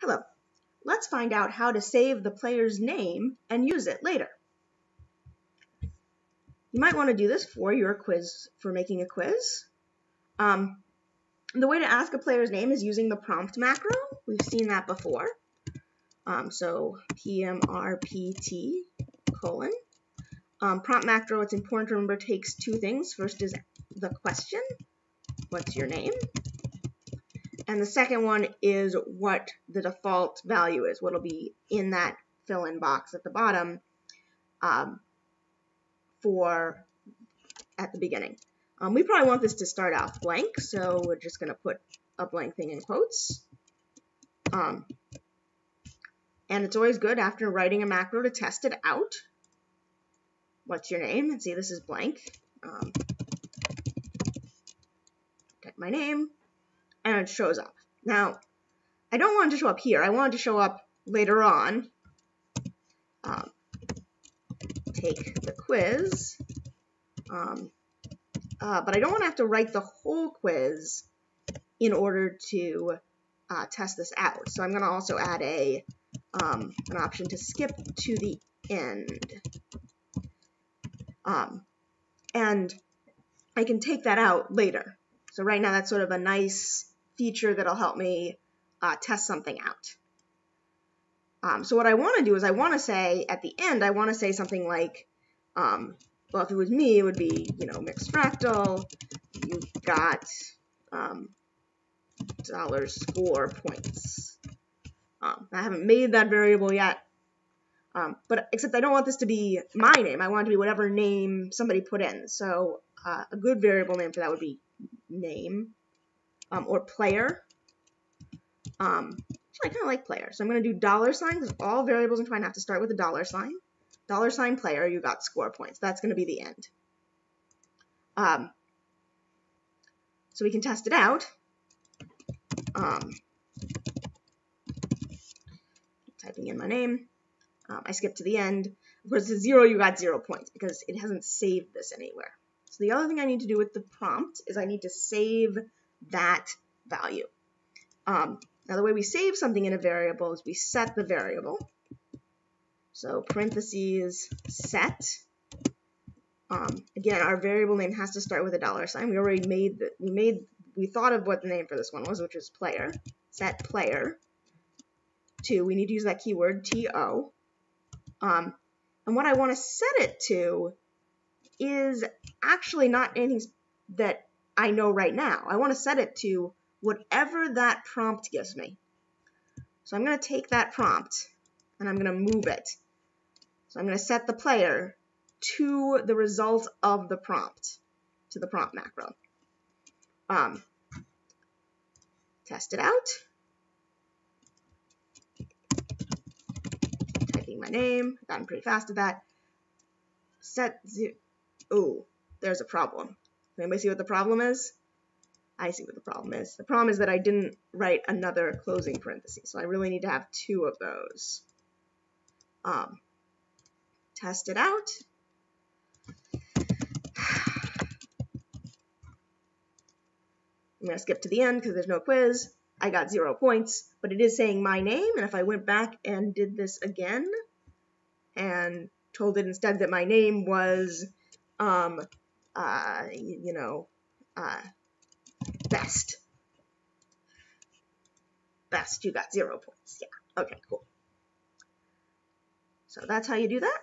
Hello. Let's find out how to save the player's name and use it later. You might want to do this for your quiz, for making a quiz. Um, the way to ask a player's name is using the prompt macro. We've seen that before. Um, so PMRPT colon. Um, prompt macro, it's important to remember, takes two things. First is the question, what's your name? And the second one is what the default value is, what'll be in that fill-in box at the bottom um, for at the beginning. Um, we probably want this to start off blank, so we're just going to put a blank thing in quotes. Um, and it's always good after writing a macro to test it out. What's your name? And see, this is blank. Um, type my name, and it shows up. Now, I don't want it to show up here. I want it to show up later on. Um, take the quiz. Um, uh, but I don't want to have to write the whole quiz in order to uh, test this out. So I'm going to also add a um, an option to skip to the end. Um, and I can take that out later. So right now that's sort of a nice feature that'll help me uh, test something out. Um, so what I want to do is I want to say at the end, I want to say something like, um, well, if it was me, it would be, you know, mixed fractal, you've got um, dollar score points. Um, I haven't made that variable yet, um, but except I don't want this to be my name. I want it to be whatever name somebody put in. So uh, a good variable name for that would be name um, or player. Um, I kind of like player. So I'm going to do dollar sign because all variables in Twine have to start with a dollar sign. Dollar sign player, you got score points. That's going to be the end. Um, so we can test it out. Um, typing in my name. Um, I skip to the end. Of course, it's zero, you got zero points because it hasn't saved this anywhere. So the other thing I need to do with the prompt is I need to save that value. Um, now the way we save something in a variable is we set the variable. So parentheses set. Um, again, our variable name has to start with a dollar sign. We already made the, we made we thought of what the name for this one was, which was player. Set player. To we need to use that keyword to. Um, and what I want to set it to is actually not anything that I know right now. I want to set it to whatever that prompt gives me. So I'm going to take that prompt and I'm going to move it. So I'm going to set the player to the result of the prompt, to the prompt macro. Um, test it out. Typing my name, gotten pretty fast at that. Set zero. Oh, there's a problem. Anybody see what the problem is? I see what the problem is. The problem is that I didn't write another closing parenthesis, so I really need to have two of those. Um, test it out. I'm going to skip to the end because there's no quiz. I got zero points, but it is saying my name, and if I went back and did this again and told it instead that my name was um, uh, you know, uh, best. Best, you got zero points. Yeah, okay, cool. So that's how you do that.